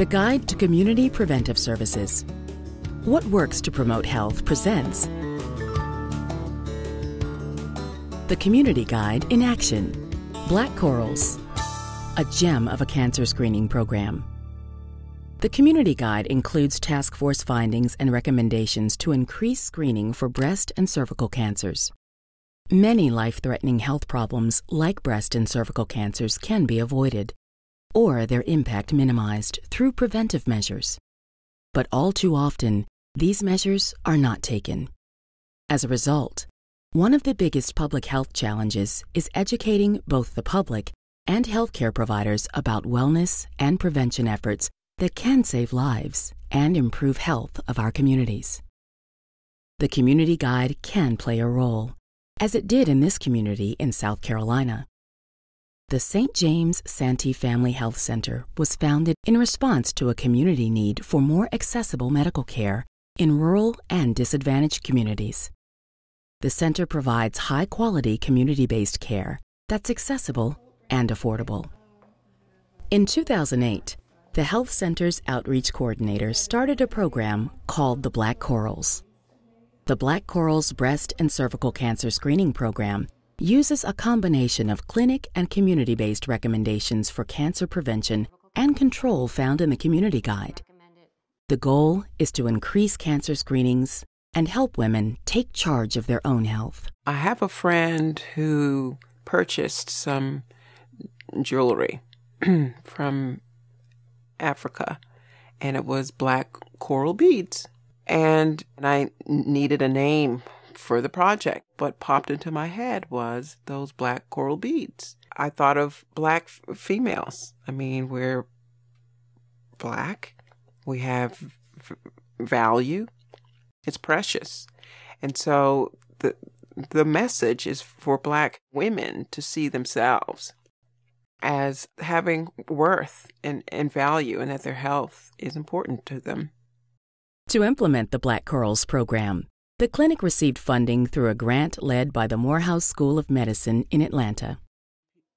The Guide to Community Preventive Services. What Works to Promote Health presents The Community Guide in Action Black Corals, a gem of a cancer screening program. The Community Guide includes task force findings and recommendations to increase screening for breast and cervical cancers. Many life threatening health problems, like breast and cervical cancers, can be avoided or their impact minimized through preventive measures. But all too often, these measures are not taken. As a result, one of the biggest public health challenges is educating both the public and healthcare providers about wellness and prevention efforts that can save lives and improve health of our communities. The Community Guide can play a role, as it did in this community in South Carolina. The St. James Santee Family Health Center was founded in response to a community need for more accessible medical care in rural and disadvantaged communities. The center provides high quality community based care that's accessible and affordable. In 2008, the Health Center's outreach coordinator started a program called the Black Corals. The Black Corals Breast and Cervical Cancer Screening Program uses a combination of clinic and community based recommendations for cancer prevention and control found in the Community Guide. The goal is to increase cancer screenings and help women take charge of their own health. I have a friend who purchased some jewelry from Africa, and it was black coral beads. And, and I needed a name for the project. What popped into my head was those black coral beads. I thought of black f- females. I mean, we're black, we have value, it's precious. And so the the message is for black women to see themselves as having worth and, and value and that their health is important to them. To implement the Black Corals program, the clinic received funding through a grant led by the Morehouse School of Medicine in Atlanta.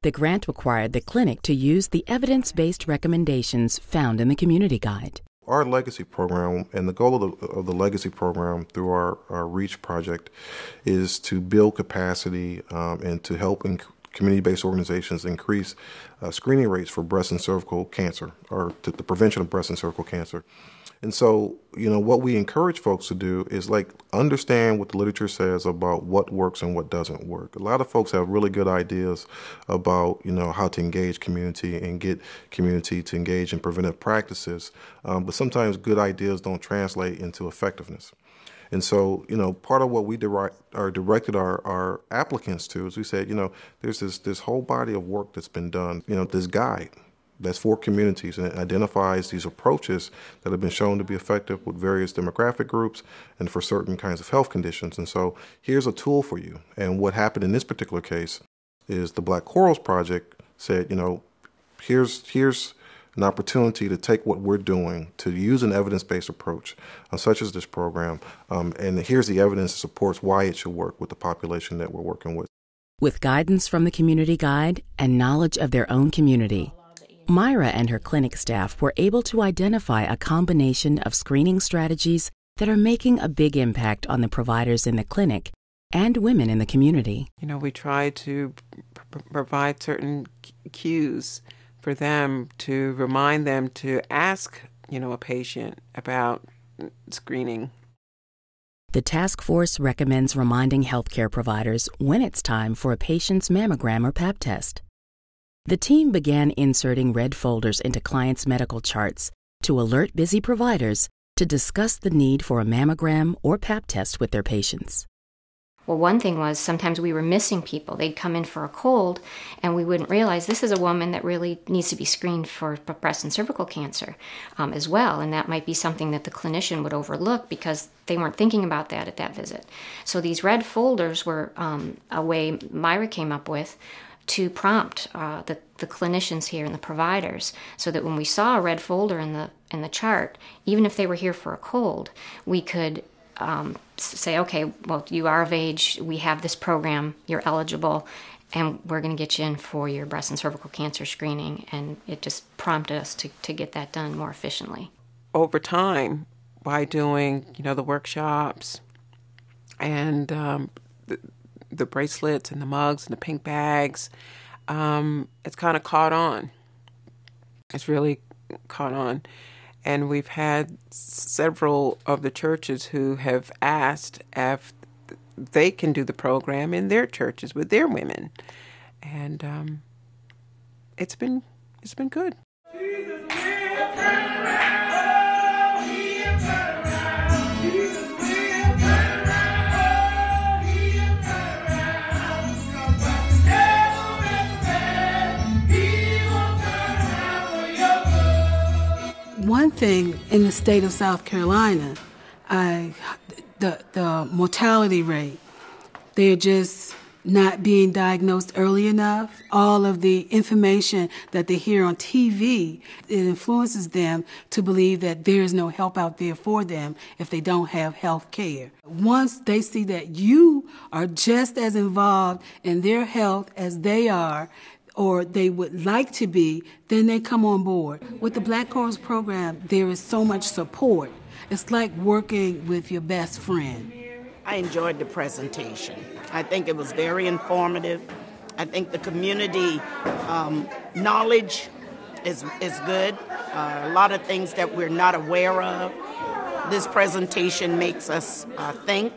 The grant required the clinic to use the evidence based recommendations found in the Community Guide. Our legacy program and the goal of the, of the legacy program through our, our REACH project is to build capacity um, and to help community based organizations increase uh, screening rates for breast and cervical cancer or to the prevention of breast and cervical cancer. And so, you know, what we encourage folks to do is like understand what the literature says about what works and what doesn't work. A lot of folks have really good ideas about, you know, how to engage community and get community to engage in preventive practices, um, but sometimes good ideas don't translate into effectiveness. And so, you know, part of what we direct, directed our, our applicants to is we said, you know, there's this this whole body of work that's been done, you know, this guide that's for communities and it identifies these approaches that have been shown to be effective with various demographic groups and for certain kinds of health conditions. And so here's a tool for you. And what happened in this particular case is the Black Corals Project said, you know, here's here's an opportunity to take what we're doing to use an evidence-based approach, uh, such as this program, um, and here's the evidence that supports why it should work with the population that we're working with. With guidance from the Community Guide and knowledge of their own community, Myra and her clinic staff were able to identify a combination of screening strategies that are making a big impact on the providers in the clinic and women in the community. You know, we try to provide certain cues for them to remind them to ask, you know, a patient about screening. The task force recommends reminding healthcare providers when it's time for a patient's mammogram or pap test. The team began inserting red folders into clients' medical charts to alert busy providers to discuss the need for a mammogram or pap test with their patients. Well, one thing was sometimes we were missing people. They'd come in for a cold, and we wouldn't realize this is a woman that really needs to be screened for breast and cervical cancer um, as well. And that might be something that the clinician would overlook because they weren't thinking about that at that visit. So these red folders were um, a way Myra came up with to prompt uh, the, the clinicians here and the providers so that when we saw a red folder in the in the chart, even if they were here for a cold, we could um, say, okay, well, you are of age, we have this program, you're eligible, and we're going to get you in for your breast and cervical cancer screening. And it just prompted us to, to get that done more efficiently. Over time, by doing, you know, the workshops and um, the, the, bracelets and the mugs and the pink bags, um, it's kind of caught on. It's really caught on. And we've had several of the churches who have asked if they can do the program in their churches with their women, and um, it's been it's been good. The state of South Carolina, I the, the mortality rate. They're just not being diagnosed early enough. All of the information that they hear on TV, it influences them to believe that there is no help out there for them if they don't have health care. Once they see that you are just as involved in their health as they are, or they would like to be, then they come on board. With the Black Corals program, there is so much support it's like working with your best friend. I enjoyed the presentation. I think it was very informative. I think the community um, knowledge is, is good. Uh, a lot of things that we're not aware of. This presentation makes us uh, think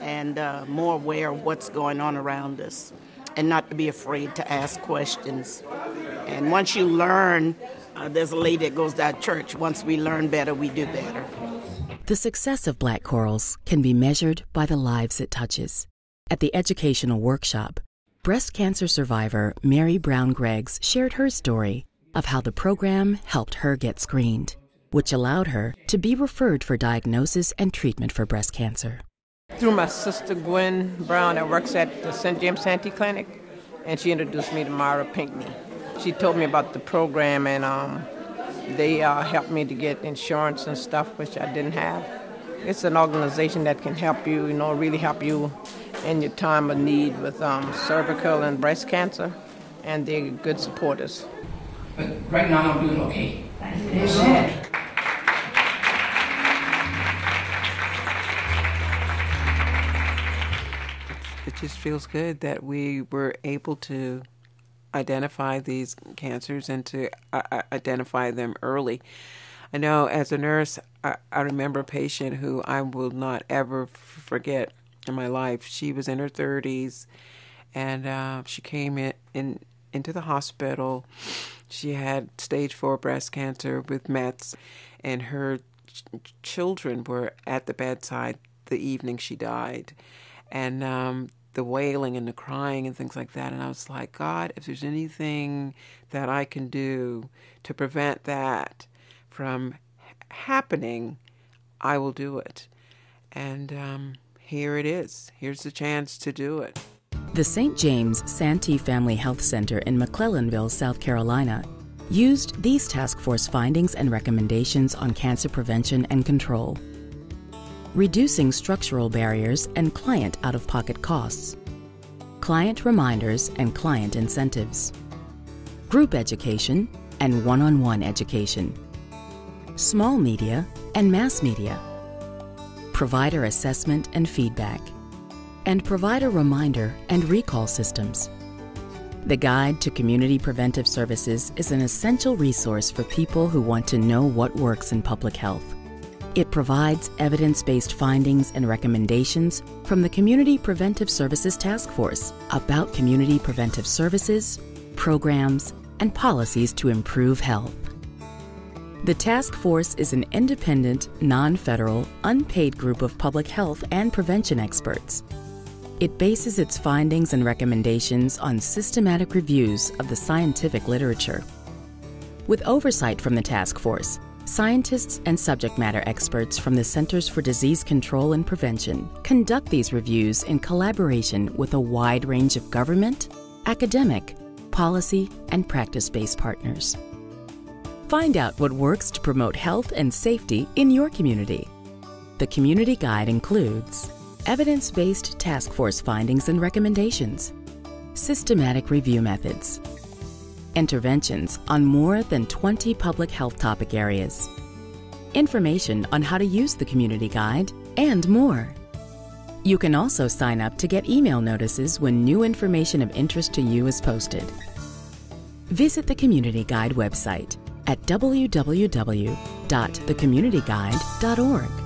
and uh, more aware of what's going on around us and not to be afraid to ask questions. And once you learn, uh, there's a lady that goes to our church. Once we learn better, we do better. The success of Black Corals can be measured by the lives it touches. At the educational workshop, breast cancer survivor Mary Brown Greggs shared her story of how the program helped her get screened, which allowed her to be referred for diagnosis and treatment for breast cancer. Through my sister Gwen Brown that works at the St. James Santee Clinic, and she introduced me to Myra Pinkney. She told me about the program and um, they uh, helped me to get insurance and stuff, which I didn't have. It's an organization that can help you, you know, really help you in your time of need with um, cervical and breast cancer, and they're good supporters. But right now I'm doing okay. Amen. It just feels good that we were able to identify these cancers and to uh, uh, identify them early. I know as a nurse, I, I remember a patient who I will not ever forget in my life. She was in her 30s and uh, she came in, in into the hospital. She had stage four breast cancer with METS, and her ch- children were at the bedside the evening she died. And um, the wailing and the crying and things like that. And I was like, God, if there's anything that I can do to prevent that from happening, I will do it. And um, here it is. Here's the chance to do it. The St. James Santee Family Health Center in McClellanville, South Carolina, used these task force findings and recommendations on cancer prevention and control reducing structural barriers and client out of pocket costs, client reminders and client incentives, group education and one on one education, small media and mass media, provider assessment and feedback, and provider reminder and recall systems. The Guide to Community Preventive Services is an essential resource for people who want to know what works in public health. It provides evidence based findings and recommendations from the Community Preventive Services Task Force about community preventive services, programs, and policies to improve health. The task force is an independent, non federal, unpaid group of public health and prevention experts. It bases its findings and recommendations on systematic reviews of the scientific literature. With oversight from the task force, Scientists and subject matter experts from the Centers for Disease Control and Prevention conduct these reviews in collaboration with a wide range of government, academic, policy, and practice based partners. Find out what works to promote health and safety in your community. The Community Guide includes evidence based task force findings and recommendations, systematic review methods, interventions on more than 20 public health topic areas, information on how to use the Community Guide, and more. You can also sign up to get email notices when new information of interest to you is posted. Visit the Community Guide website at www.thecommunityguide.org.